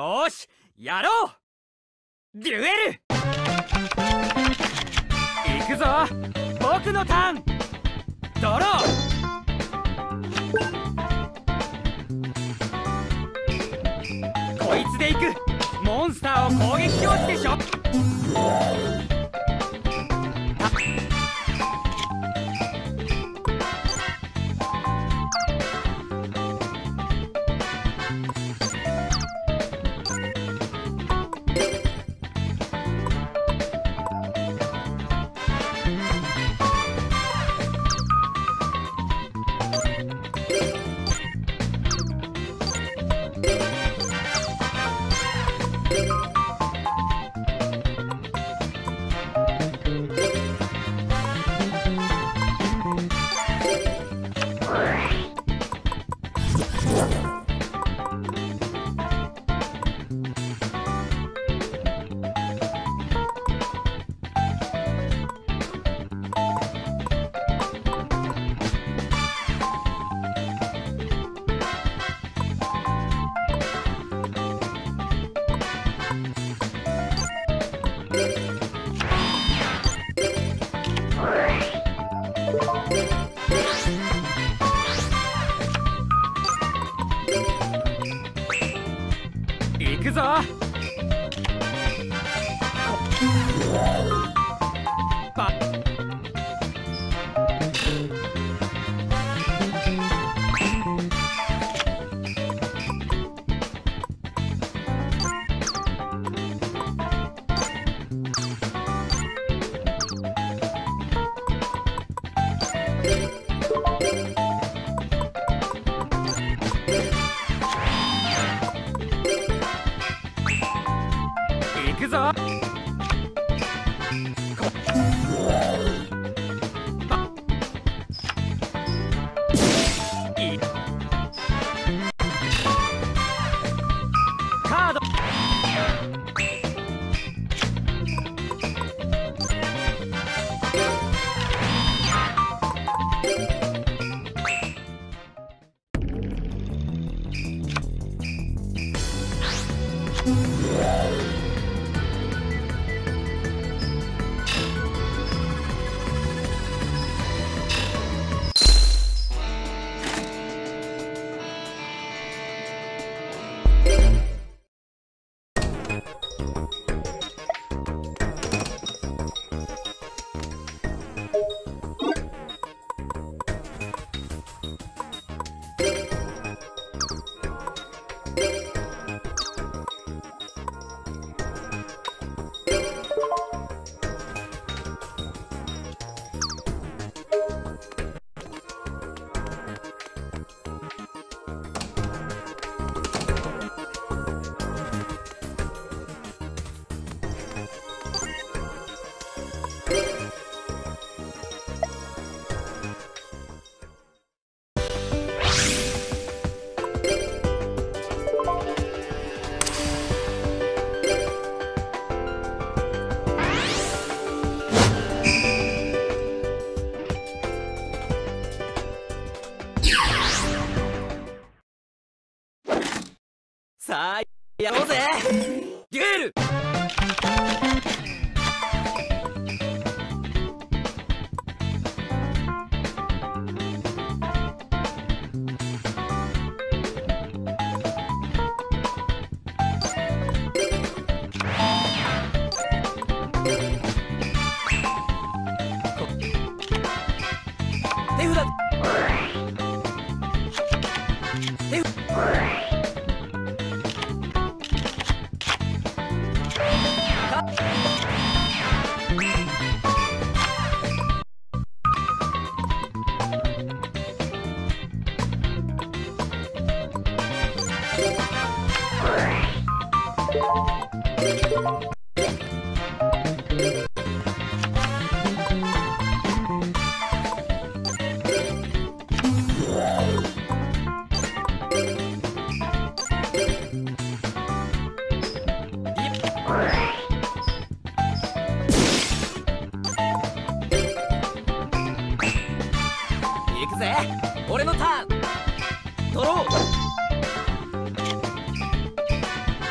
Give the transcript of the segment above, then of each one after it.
よしやろう！デュエル！行くぞ！僕のターン！ドロー！こいつで行く！モンスターを攻撃表示でしょ！行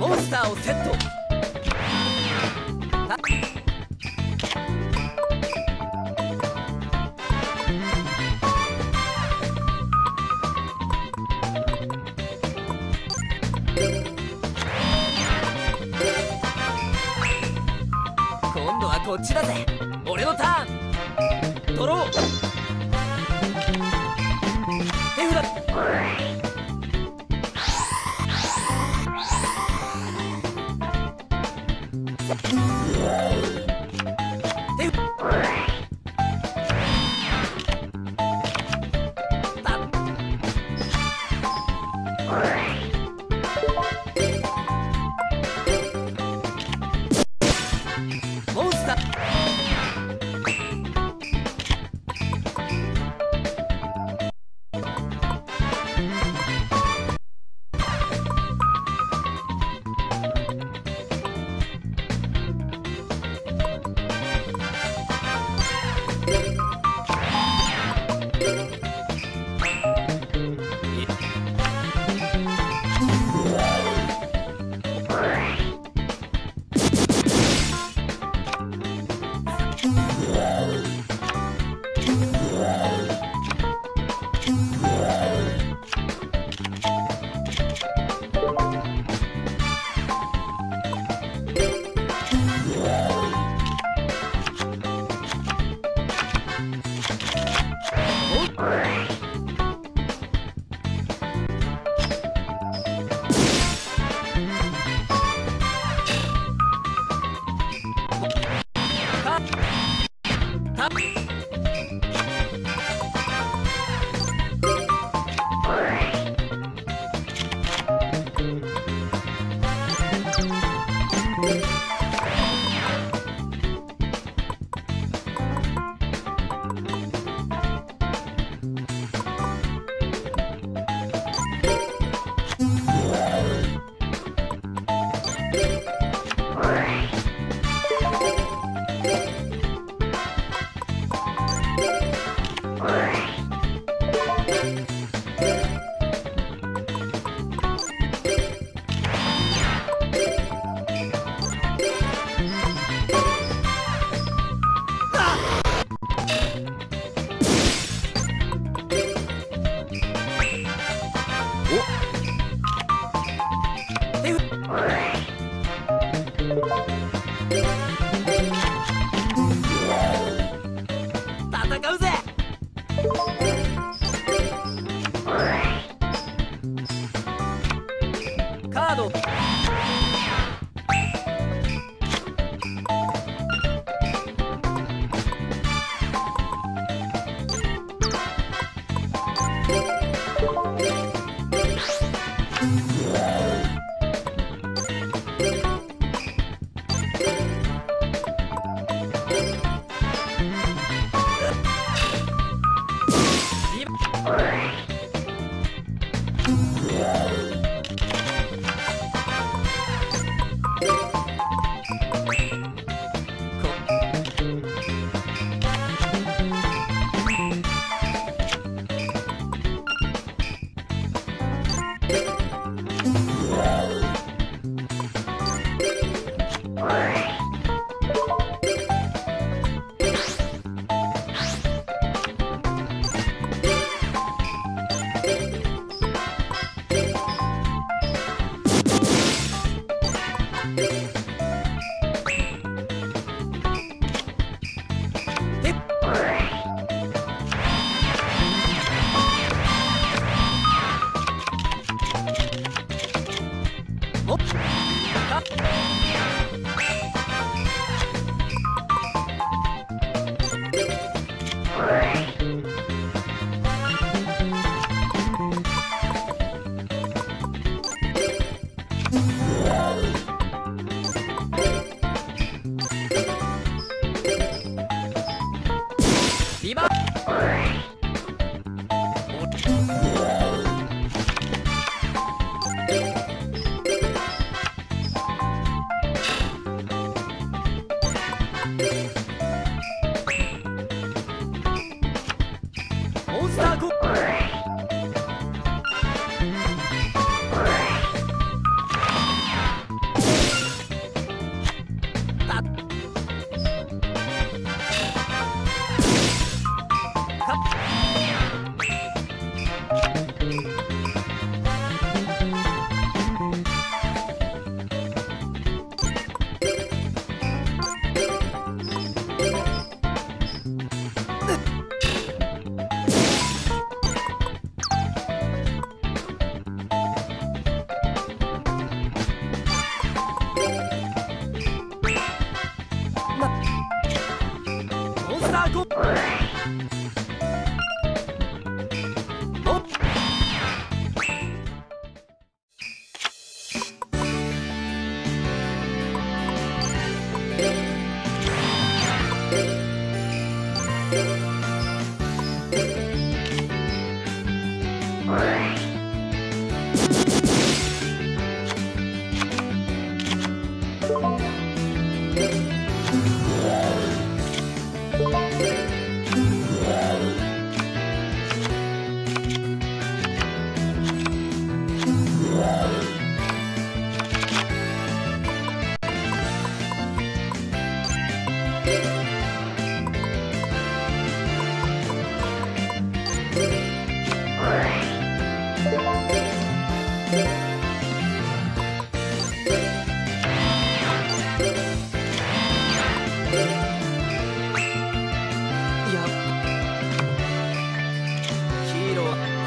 モンスターをセット。今度はこっちだぜ。Mano. い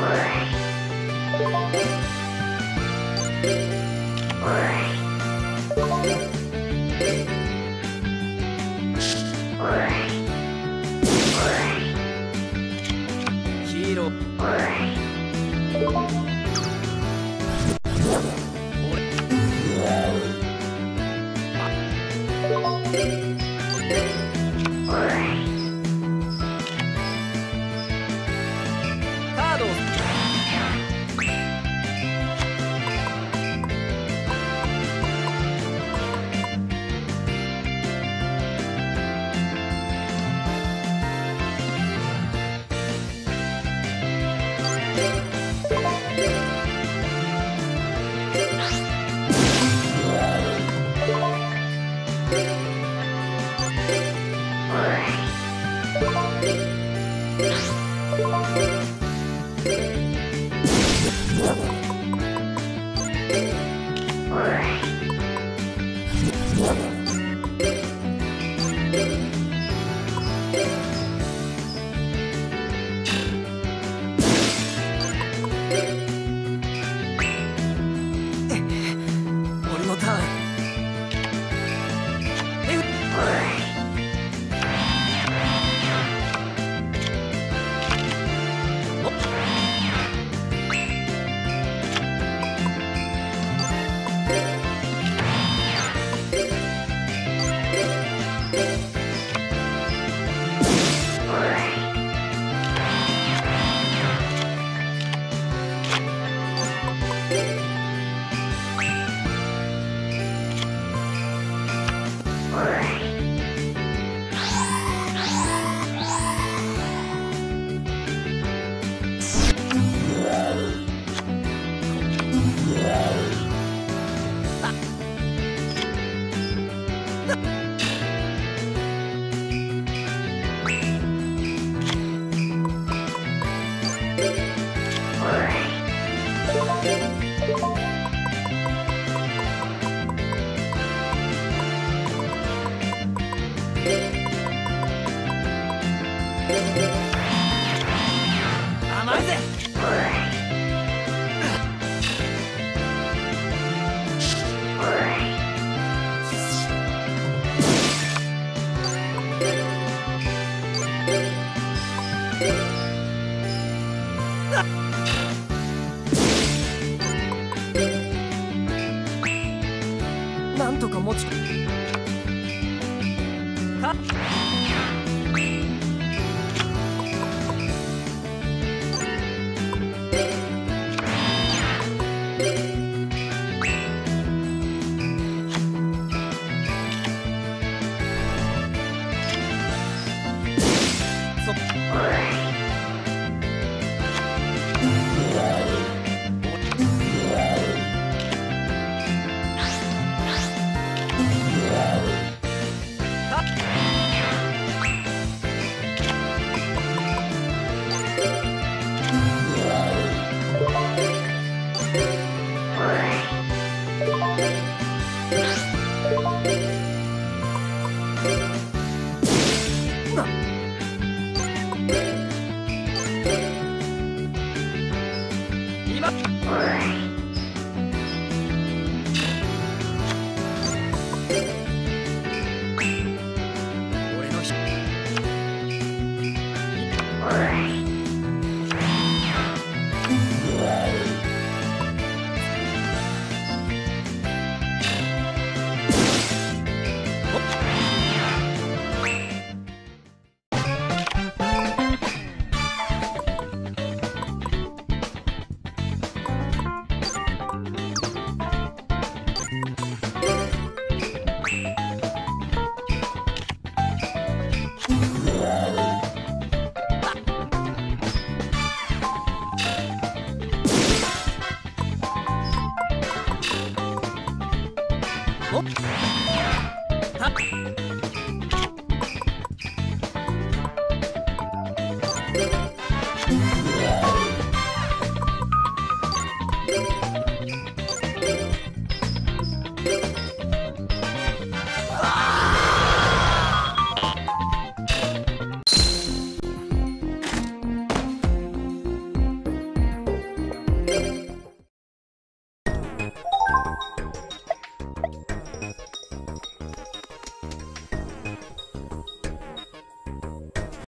ロ